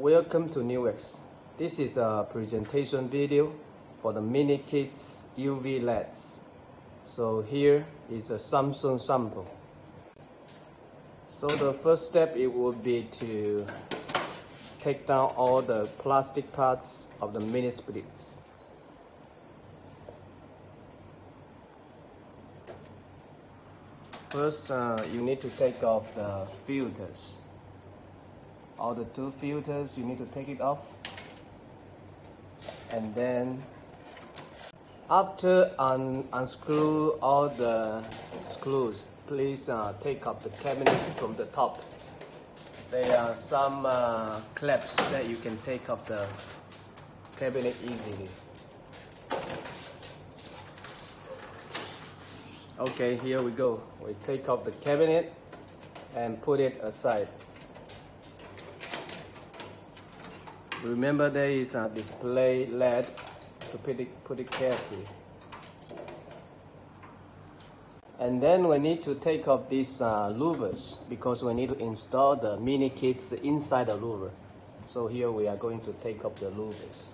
Welcome to Newex. This is a presentation video for the Mini Kits UV LEDs. So here is a Samsung sample. So the first step it would be to take down all the plastic parts of the mini splits. First, uh, you need to take off the filters. All the two filters, you need to take it off. And then, after un unscrew all the screws, please uh, take off the cabinet from the top. There are some uh, clips that you can take off the cabinet easily. Okay, here we go. We take off the cabinet and put it aside. Remember there is a display LED to put it, put it carefully. And then we need to take off these uh, louvers because we need to install the mini kits inside the louver. So here we are going to take off the louvers.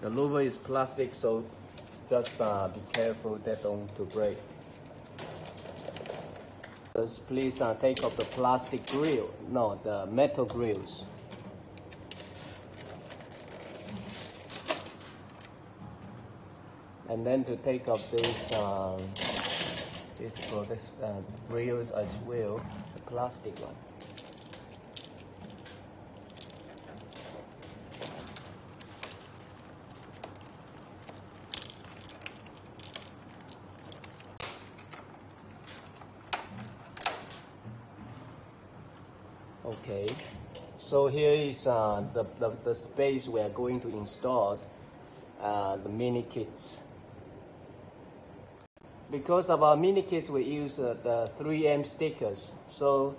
The louver is plastic, so just uh, be careful that don't to break. Please uh, take off the plastic grill, no, the metal grills. And then to take off these, um, these this, uh, grills as well, the plastic one. Okay, so here is uh, the, the, the, space we are going to install uh, the mini kits. Because of our mini kits, we use uh, the 3M stickers. So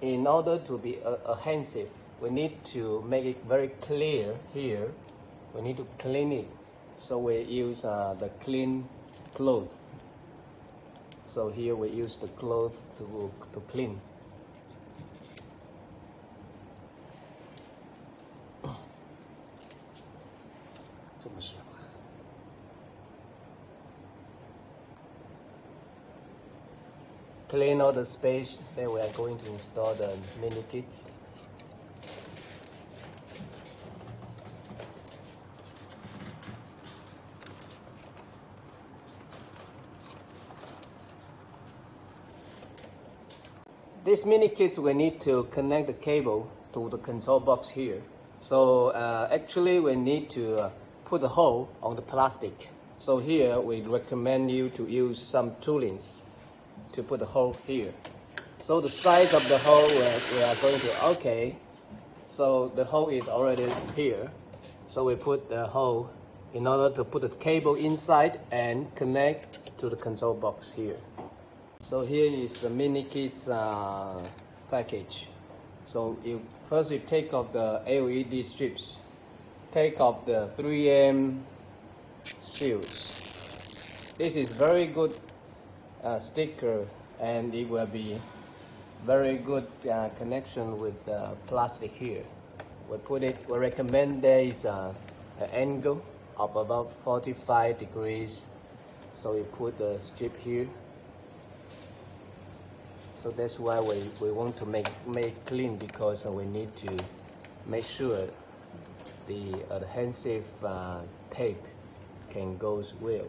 in order to be adhesive, we need to make it very clear here. We need to clean it. So we use uh, the clean cloth. So here we use the cloth to, to clean. Clean all the space that we are going to install the mini kits. These mini kits we need to connect the cable to the control box here. So uh, actually we need to uh, put a hole on the plastic. So here we recommend you to use some toolings to put the hole here. So the size of the hole we are going to, okay. So the hole is already here. So we put the hole in order to put the cable inside and connect to the control box here. So here is the mini kits uh, package. So you first you take off the LED strips, take off the 3M shields. This is very good uh, sticker and it will be very good uh, connection with the plastic here. We put it, we recommend there is a, an angle of about 45 degrees. So we put the strip here. So that's why we, we want to make, make clean because we need to make sure the adhesive uh, tape can goes well.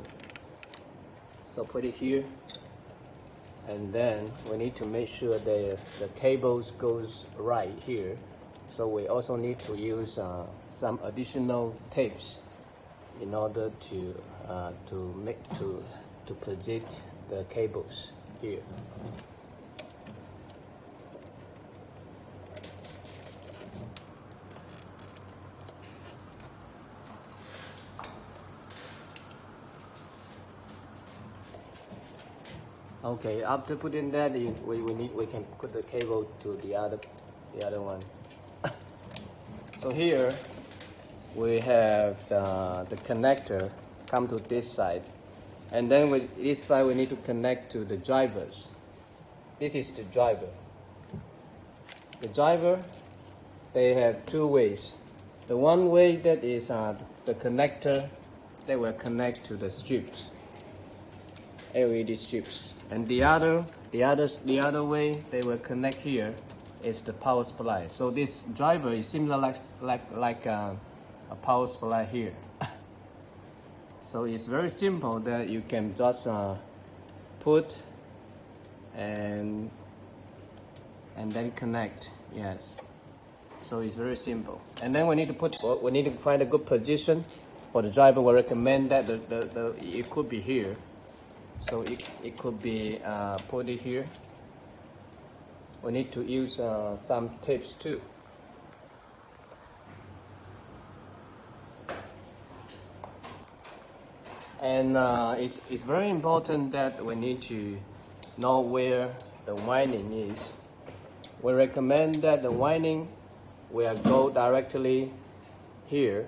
So put it here. And then we need to make sure the, the cables goes right here. So we also need to use uh, some additional tapes in order to uh, to make to to position the cables here Okay, after putting that, we, we need we can put the cable to the other the other one. so here we have the, the connector come to this side, And then with this side, we need to connect to the drivers. This is the driver. The driver, they have two ways. The one way that is uh, the connector that will connect to the strips, LED strips. And the other, the other, the other way they will connect here is the power supply. So this driver is similar like like like uh, a power supply here. so it's very simple that you can just uh, put and and then connect. Yes. So it's very simple. And then we need to put we need to find a good position for the driver. We recommend that the, the, the it could be here. So it, it could be uh, put it here we need to use uh, some tips too. And uh, it's, it's very important that we need to know where the winding is. We recommend that the winding will go directly here.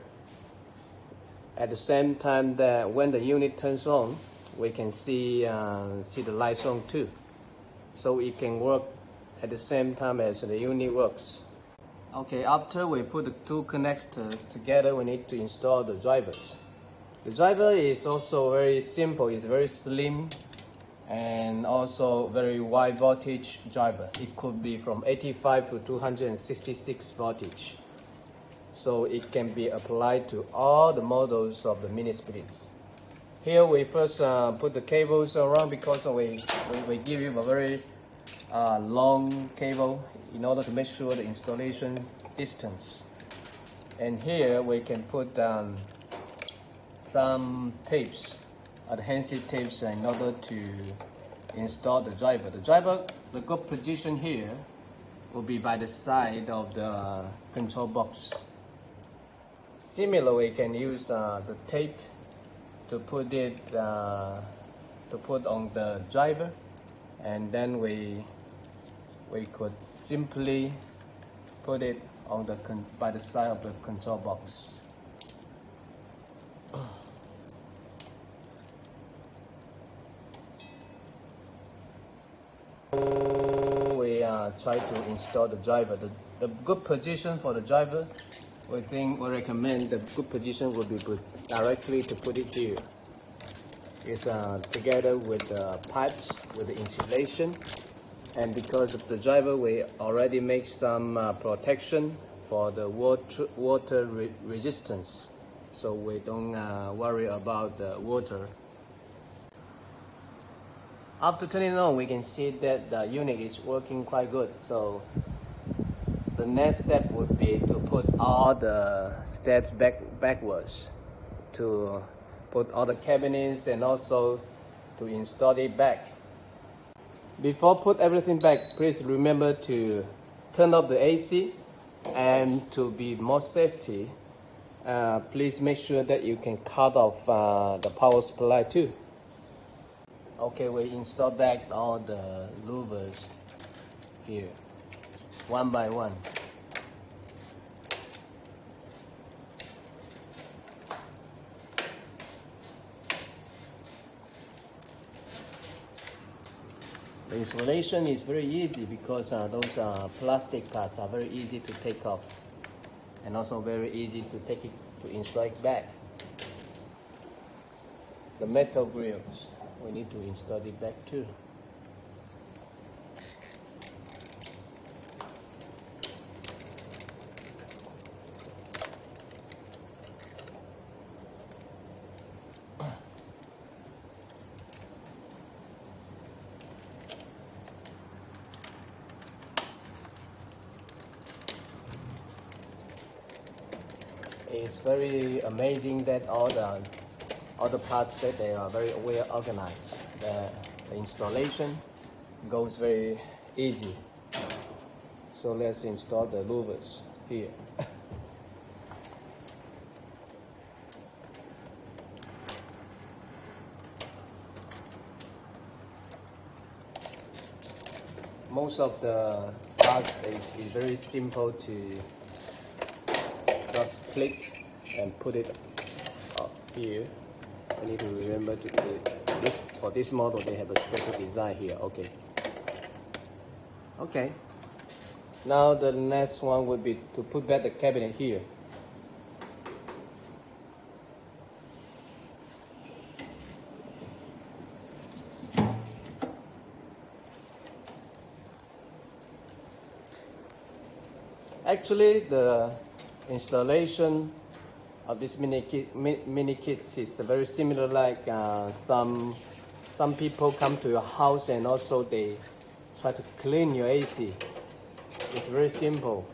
At the same time that when the unit turns on, we can see, uh, see the lights on too. So it can work at the same time as the unit works. Okay, after we put the two connectors together, we need to install the drivers. The driver is also very simple, it's very slim and also very wide voltage driver. It could be from 85 to 266 voltage. So it can be applied to all the models of the mini splits. Here we first uh, put the cables around because we, we, we give you a very uh, long cable in order to make sure the installation distance. And here we can put um, some tapes, adhesive tapes in order to install the driver. The driver, the good position here will be by the side of the control box. Similarly, we can use uh, the tape to put it uh, to put on the driver and then we we could simply put it on the by the side of the control box. we uh, try to install the driver. The, the good position for the driver, we think, we recommend the good position would be put directly to put it here. It's uh, together with the pipes, with the insulation, and because of the driver we already make some uh, protection for the water, water re resistance. So we don't uh, worry about the water. After turning on we can see that the unit is working quite good. So the next step would be to put all the steps back backwards to put all the cabinets and also to install it back before put everything back, please remember to turn off the AC and to be more safety, uh, please make sure that you can cut off uh, the power supply too. Okay, we install back all the louvers here, one by one. The installation is very easy because uh, those uh, plastic parts are very easy to take off and also very easy to take it to install it back. The metal grills, we need to install it back too. It's very amazing that all the all the parts that they are very well organized. The, the installation goes very easy. So let's install the louvers here. Most of the parts is, is very simple to just click and put it up here. I need to remember to do it. this for this model they have a special design here. Okay. Okay. Now the next one would be to put back the cabinet here. Actually, the installation of this mini kit, mini kits is very similar like uh, some some people come to your house and also they try to clean your AC. It's very simple.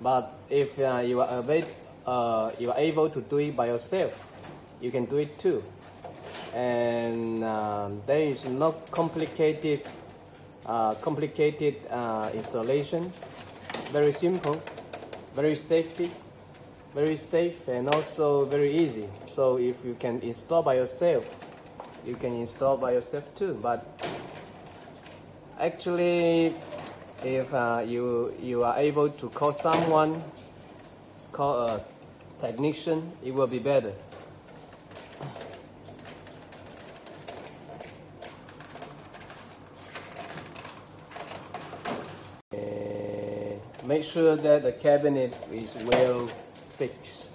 But if uh, you are able, uh, you are able to do it by yourself, you can do it too. And um, there is no complicated, uh, complicated uh, installation. Very simple, very safety, very safe, and also very easy. So if you can install by yourself, you can install by yourself too. But actually if uh, you you are able to call someone call a technician it will be better uh, make sure that the cabinet is well fixed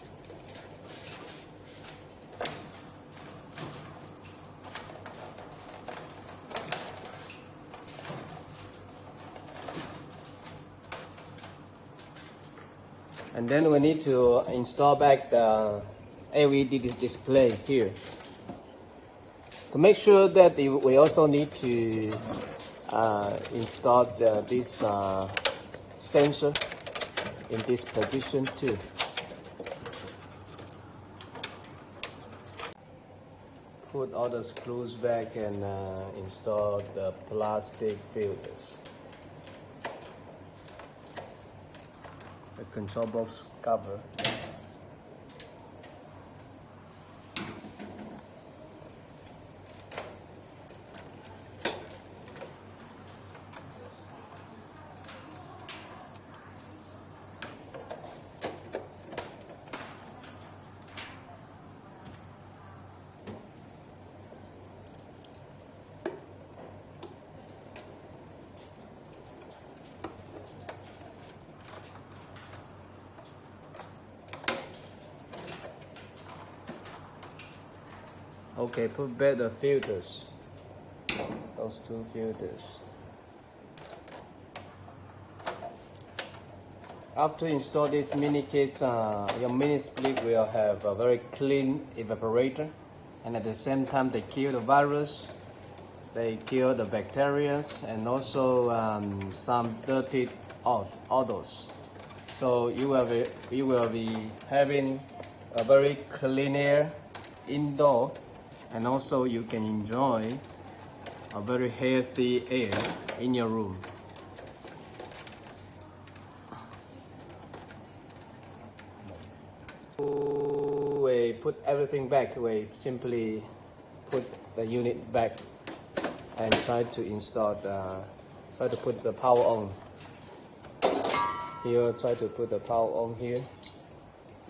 And then we need to install back the LED display here. To make sure that we also need to uh, install the, this uh, sensor in this position too. Put all the screws back and uh, install the plastic filters. the control box cover Okay, put back the filters. Those two filters. After install this mini kit, uh, your mini split will have a very clean evaporator and at the same time they kill the virus, they kill the bacteria and also um, some dirty odors. So you will be, you will be having a very clean air indoor and also you can enjoy a very healthy air in your room. We put everything back, we simply put the unit back and try to install the, try to put the power on. Here, try to put the power on here,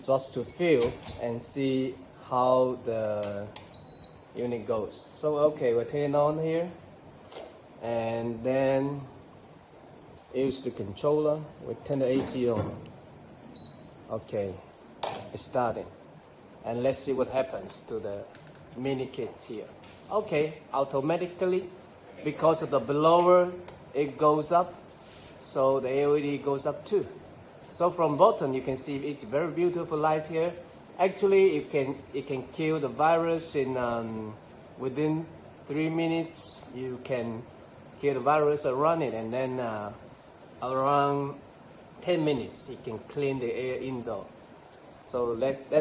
just to feel and see how the unit goes. So okay, we'll turn it on here and then use the controller. We turn the AC on. Okay, it's starting. And let's see what happens to the mini kits here. Okay, automatically, because of the blower, it goes up. So the LED goes up too. So from bottom, you can see it's very beautiful light here. Actually, it can it can kill the virus in um, within three minutes. You can kill the virus around it, and then uh, around 10 minutes, it can clean the air indoor. So let's let's